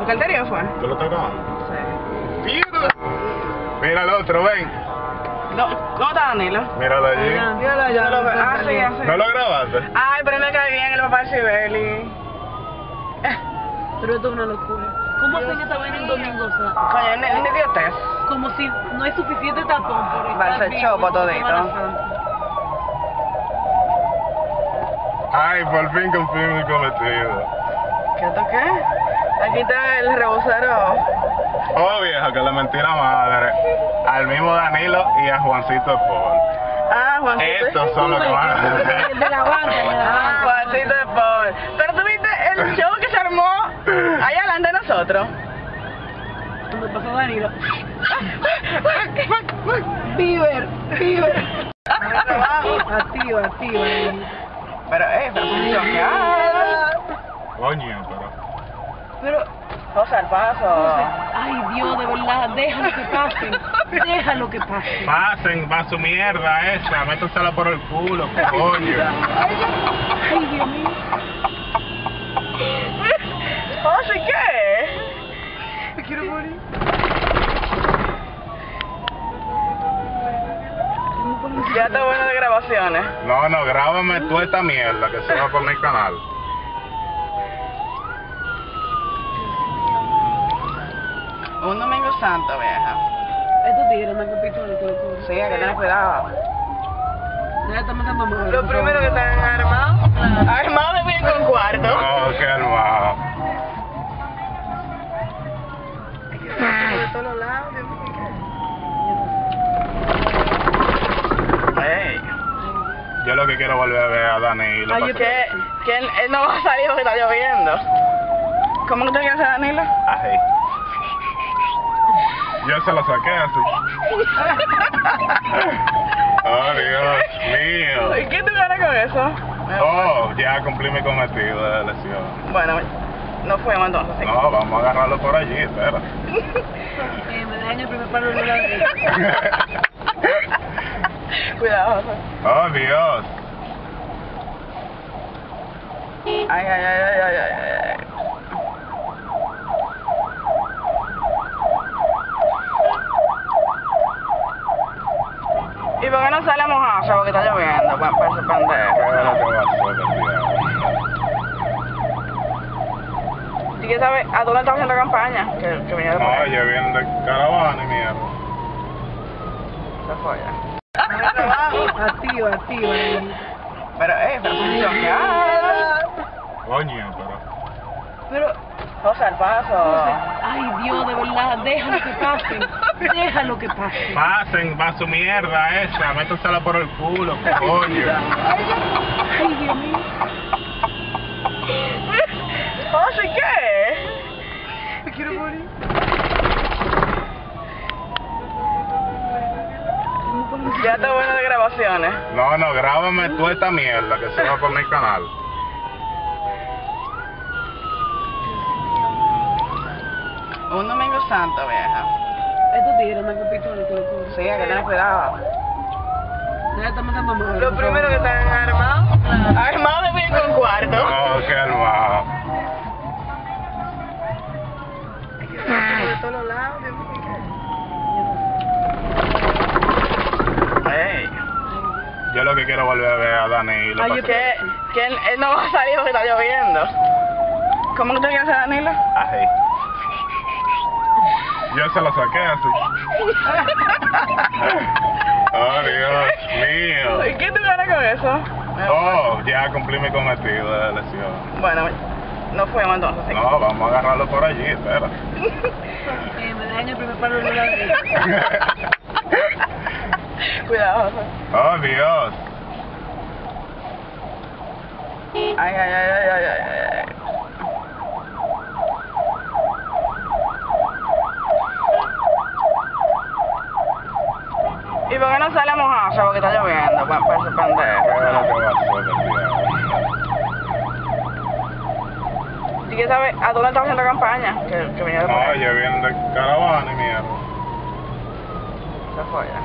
¿En serio? ¿Porque el anterior fue? ¿Tú lo estás grabando? Sí. Mira. Mira el otro, ven. No, ¿Cómo está Danilo? Míralo allí. Míralo ya. No lo veo. Ah, sí, así. ¿No lo grabaste? Ay, pero me cae bien el papá de Sibeli. Pero esto es una locura. ¿Cómo hacen esta vaina en domingo? Coño, es una idiotez. como si no hay suficiente tapón por estar Va a ser chopo todito. Ay, por fin confío en mi cometido. ¿Qué esto qué? Aquí está el rebocero. Oh, viejo, que le mentí la madre. Al mismo Danilo y a Juancito de Paul. Ah, Juancito. Estos son los que van a El de la banca, el de la Ah, banca. Juancito de Paul. Pero tú viste el show que se armó ahí adelante de nosotros. Cuando pasó Danilo. Bieber, Bieber. Activa, activa. Pero, eh, pero fue un choqueada. Coño, pero. Pero, José, al paso. ay Dios, de verdad, déjalo que pase. Déjalo que pase. Pasen, va su mierda esa, métensela por el culo, coño. Ay, Dios mío. José, ¿qué? Me quiero morir. Ya está bueno de grabaciones. No, no, grábame tú esta mierda que se va por mi canal. Un domingo santo, vieja. Estos tigres me han capítulo de todo. Sí, hay que tener cuidado. Ya está matando más. Lo primero que están armados. Armados de bien con cuarto. No, qué hermano. De todos lados, Dios mío. Ey. Yo lo que quiero volver a ver a Danilo. Ay, pa' yo que- Que, que él, él no va a salir porque está lloviendo. ¿Cómo que tú quieres hacer, Danilo? Ay. Yo se lo saqué así. Oh, Dios mío. ¿Y qué tú ganas con eso? Oh, ya cumplí mi cometido de lesión. Bueno, no fuimos entonces. sí. No, vamos a agarrarlo por allí, espera. Eh, me daño el primer palo de la. Cuidado. Oh, Dios. Ay, ay, ay, ay, ay, ay, ay. ¿Y por qué no sale a mojarse? Porque está lloviendo, para, para ese ¿Qué es lo pendejo. que va a hacer el diablo? ¿Y qué sabe a dónde está haciendo campaña? Que, que venía de No, ahí. ya vienen de caravana y mierda. Se fue ya. Activa, activa. Pero, eh, pero fue choqueada. Coño, pero. Pero, José, al paso. ay Dios, de verdad, déjalo que pase. Déjalo que pase. Pasen, va su mierda esa, métensela por el culo, coño. Ay, Dios mío. José, ¿qué? Me quiero morir. Ya está bueno de grabaciones. No, no, grábame tú esta mierda que se va por mi canal. Un domingo santo, vieja. Estos tigres me. Sí, que. Ya matando más. Lo primero que están armados. Armados de bien con cuarto. No, qué hermano. De todos lados, Dios mío. Ey. Yo lo que quiero volver a ver a Danilo. Ay, pa' yo que- Que, que él, él no va a salir porque está lloviendo. ¿Cómo que tú quieres hacer, Danilo? Ay. Yo se lo saqué así. Oh, Dios mío. ¿Y qué tú ganas con eso? Oh, ya cumplí mi cometido de lesión. Bueno, no fuimos entonces. sí. No, vamos a agarrarlo por allí, espera. Eh, me daño el primer palo de la. Cuidado, José. Oh, Dios. Ay, ay, ay, ay, ay, ay, ay. ¿Y por qué no sale a mojarse? Porque está lloviendo, para, para ese ¿Qué es lo que pendejo. ¿Y qué sabe a dónde está haciendo campaña? Que, que venía de No, de caravana y mierda. Se fue ya.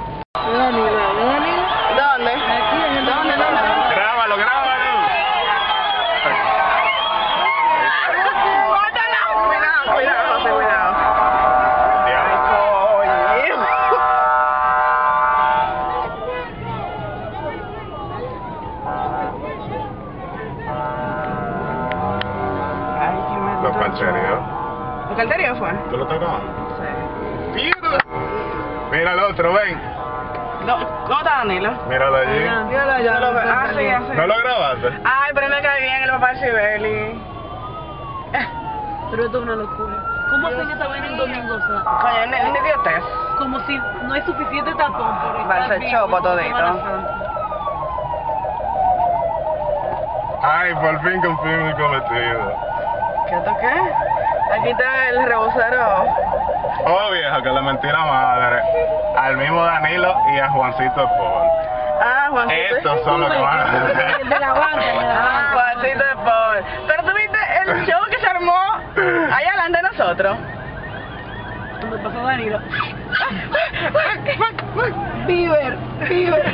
Serio? ¿Lo que anterior fue? ¿Tú lo estás grabando? Sí. Mierda. Mira el otro, ven. No, ¿Cómo está Danilo? Míralo allí. Míralo allá. No lo. Ah, sí, sé. ¿No lo grabaste? Ay, pero me cae bien el papá de Sibeli. Pero esto es una locura. ¿Cómo hacen esta vaina en domingo? O sea, Coño, es un idiotez. como si no hay suficiente tapón por Va a ser en todito. Ay, por fin confirmo mi cometido. ¿Qué toqué? Aquí está el rebocero. Oh, vieja, que le mentí la madre. Al mismo Danilo y a Juancito Paul. Ah, Juancito. Estos son los que van a El de la de la Ah. Juancito de Paul. Pero tú viste el show que se armó allá delante de nosotros. Cuando pasó Danilo. Bieber, Bieber.